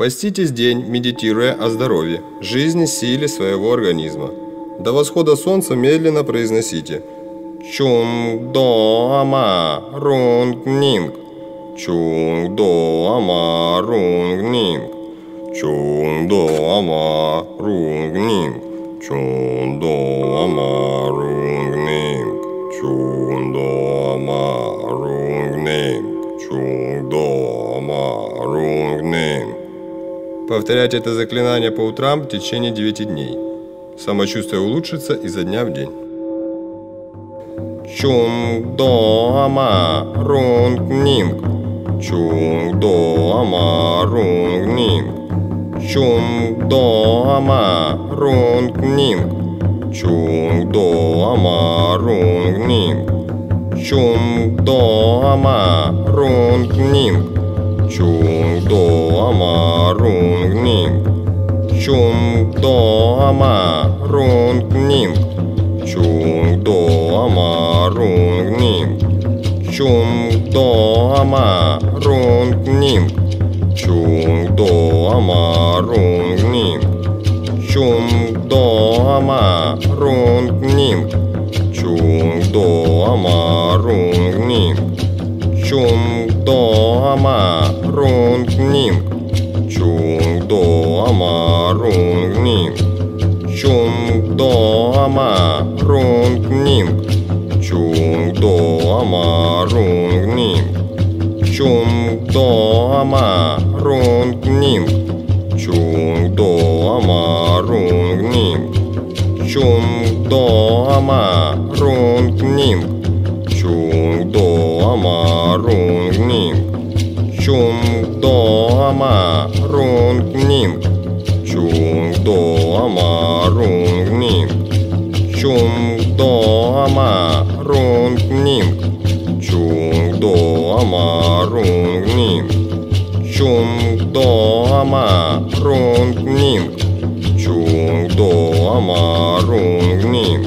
Поститесь день, медитируя о здоровье, жизни, силе своего организма. До восхода солнца медленно произносите Чун до ама рунг нинг. Чун до ама рунг нинг. Чун до ама рунг нинг. Чун до ама рунг нинг. Чун до ама рунг нинг. Чун до ама рунг нинг. Повторять это заклинание по утрам в течение 9 дней. Самочувствие улучшится изо дня в день. Чун до ама рунг нинг. Чун до ама рунг нинг. Чун до рунг нинг. Чун до рунг нинг. Чун до рунг нинг. Чум до ама рунгнинг. Чум до ама рунгнинг. Чум до ама рунгнинг. Чум до ама рунгнинг. Чум до ама рунгнинг. Чум до ама рунгнинг. Чум до ама рунгнинг. Чунг дома рунг нинг. Чунг дома рунг нинг. Чунг дома рунг нинг. Чунг дома рунг нинг. Чунг дома рунг нинг. Чунг дома рунг нинг. Чунг дома рунг нинг. Амарунгнинг, Чунгдо Амарунгнинг, Чунгдо Амарунгнинг, Чунгдо Амарунгнинг, Чунгдо Амарунгнинг, Чунгдо Амарунгнинг, Чунгдо Амарунгнинг,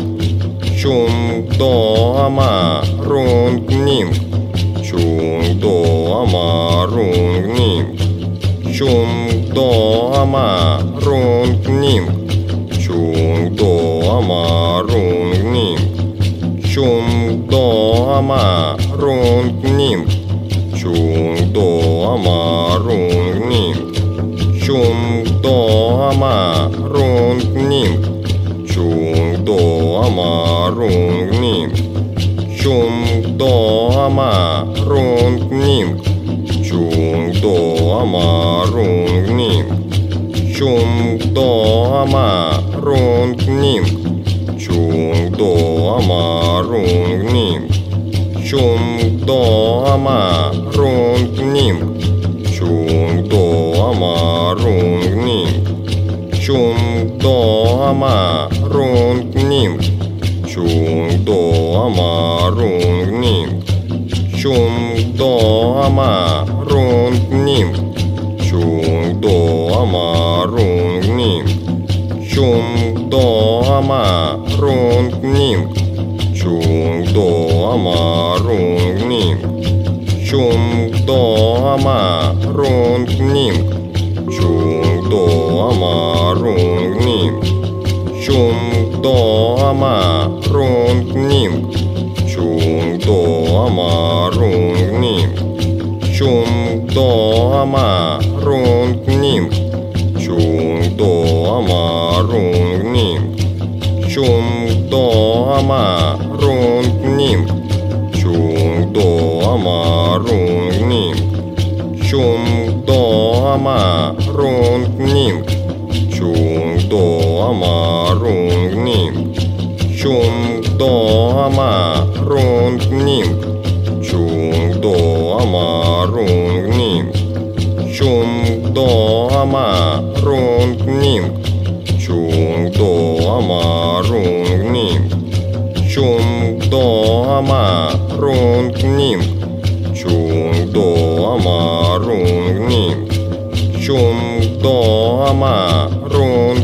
Чунгдо Амарунгнинг до амарунгнинг, чунг до амарунгнинг, чунг до амарунгнинг, чунг до амарунгнинг, чунг до амарунгнинг, чунг до амарунгнинг, чунг до амарунгнинг, чунг дома, рунг нинг. Чунг дома, рунг нинг. Чунг дома, рунг нинг. Чунг дома, рунг нинг. Чунг дома, рунг нинг. Чунг дома, рунг нинг. Чунг дома, рунг нинг. Чунг дома, рунг нинг. Чунгдоама рунгнинг, Чунгдоама рунгнинг, Чунгдоама рунгнинг, Чунгдоама рунгнинг, Чунгдоама рунгнинг, Чунгдоама рунгнинг, Чунгдоама рунгнинг. Амарунгнинг. Чундо Амарунгнинг. Чундо Амарунгнинг. Чундо Амарунгнинг. Чундо Амарунгнинг. Чундо Амарунгнинг. Ама рунг нинг. Чун до ама рунг нинг. Чун до ама рунг нинг. Чун до ама рунг нинг. Чун до ама рунг нинг. Чун до ама рунг нинг. Чун до ама рунг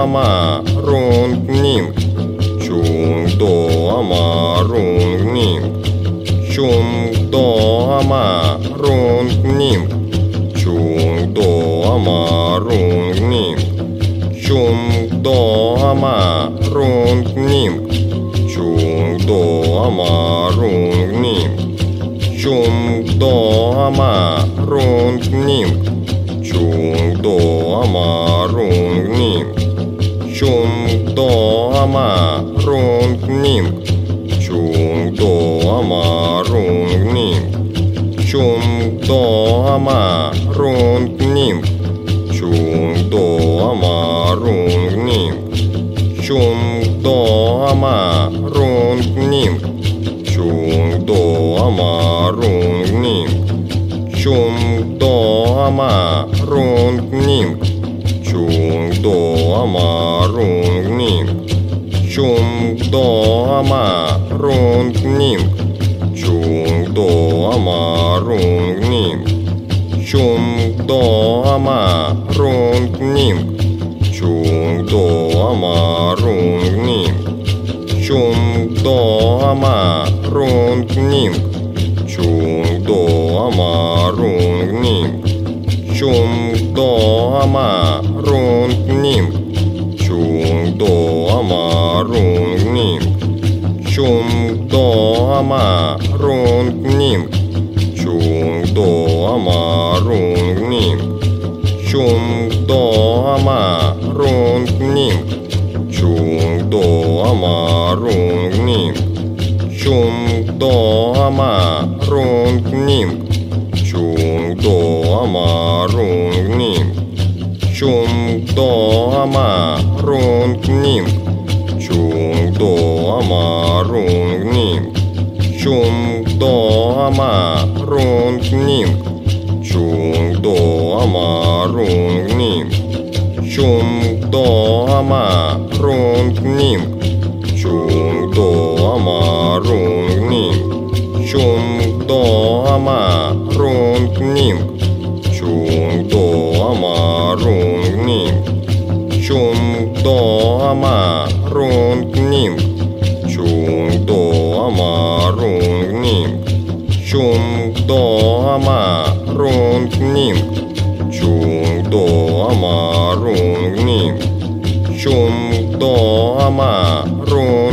доама рунг нинг. Чунг доама рунг нинг. Чунг доама рунг нинг. Чунг доама рунг нинг. Чунг доама рунг нинг. Чунг доама рунг нинг. Чунг доама рунг нинг. Чунг доама рунг нинг. Чунгдоама Рунгнинг. Чунгдоама Рунгнинг. Чунгдоама Рунгнинг. Чунгдоама Рунгнинг. Чунгдоама Рунгнинг. Чунгдоама Рунгнинг. Чунгдоама Рунгнинг. Chung Do Ama Rung Ning Chung Do Ama Rung Ning Chung Do Ama Rung Ning Chung Do Ama Rung Ning Chung Do Ama Rung Ning Chung Do Ama Rung Ning Chung Do Ama Чунгдоама Рунгнинг Чунгдоама Рунгнинг Чунгдоама Рунгнинг Чунгдоама Рунгнинг Чунгдоама Рунгнинг Чунгдоама Рунгнинг Чунгдоама Рунгнинг Чунгдоама Chung Do Ama Rung Ning Chung Do Ama Rung Ning Chung Do Ama Rung Ning Chung Чумнин, Чумдоама Рунгнинг, Чумдоама Рунгнинг, Чумдоама Рунгнинг, Чумдоама Рунгнинг, Чумдоама Рунгнинг.